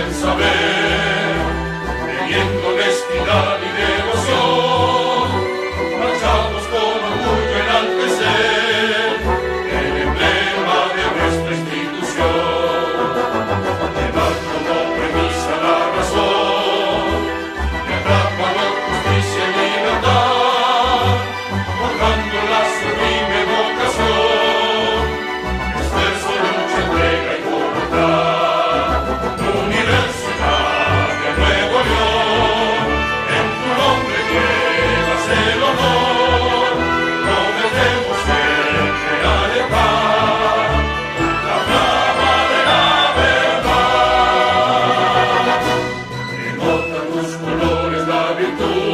en saber, teniendo honestidad y devoción. You.